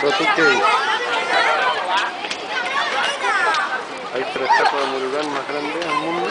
Rotuque. Ahí está la estatua de Murugan más grandes del mundo.